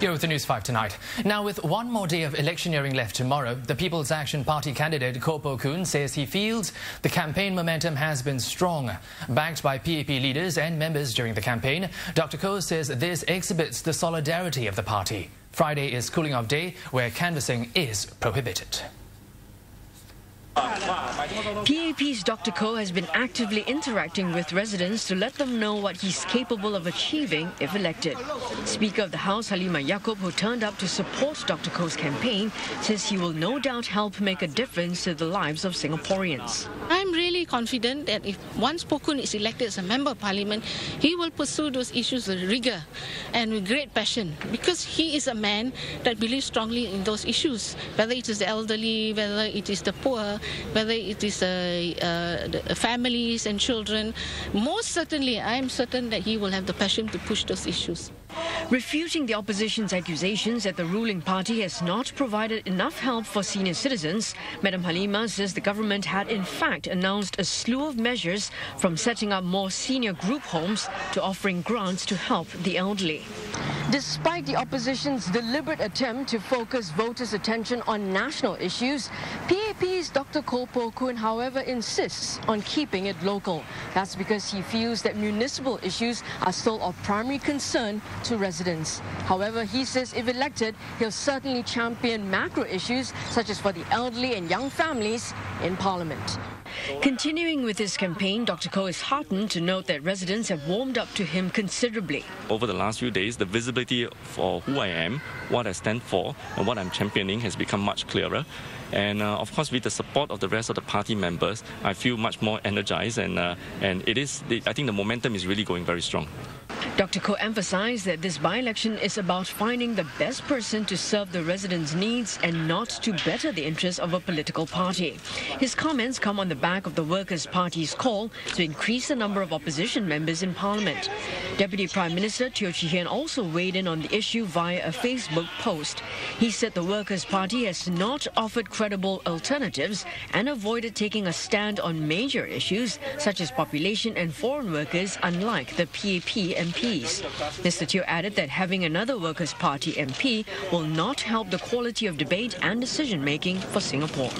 You're with the News 5 tonight. Now, with one more day of electioneering left tomorrow, the People's Action Party candidate Koh Poh Koon says he feels the campaign momentum has been strong. Backed by PAP leaders and members during the campaign, Dr. Koh says this exhibits the solidarity of the party. Friday is cooling off day where canvassing is prohibited. PAP's Dr. Koh has been actively interacting with residents to let them know what he's capable of achieving if elected. Speaker of the House Halimah Yacob, who turned up to support Dr. Koh's campaign, says he will no doubt help make a difference to the lives of Singaporeans. I'm really confident that if once Poh Koon is elected as a member of parliament, he will pursue those issues with rigor and with great passion because he is a man that believes strongly in those issues, whether it is the elderly, whether it is the poor, whether it is uh, uh, families and children. Most certainly, I'm certain that he will have the passion to push those issues. Refuting the opposition's accusations that the ruling party has not provided enough help for senior citizens, Madam Halimah says the government had in fact announced a slew of measures from setting up more senior group homes to offering grants to help the elderly. Despite the opposition's deliberate attempt to focus voters' attention on national issues, PAP's Dr. Koh Poh Koon, however, insists on keeping it local. That's because he feels that municipal issues are still of primary concern to residents. However, he says if elected, he'll certainly champion macro issues such as for the elderly and young families in Parliament. Continuing with his campaign, Dr. Koh is heartened to note that residents have warmed up to him considerably. Over the last few days, the visibility for who I am, what I stand for, and what I'm championing has become much clearer. And uh, of course, with the support of the rest of the party members, I feel much more energized, and uh, and it is. I think the momentum is really going very strong. Dr. Koh emphasized that this by-election is about finding the best person to serve the residents' needs and not to better the interests of a political party. His comments come on the back of the Workers' Party's call to increase the number of opposition members in Parliament. Deputy Prime Minister Teo Chee Hean also weighed in on the issue via a Facebook post. He said the Workers' Party has not offered credible alternatives and avoided taking a stand on major issues such as population and foreign workers, unlike the PAP MP. MPs. Mr. Teo added that having another Workers' Party MP will not help the quality of debate and decision making for Singapore.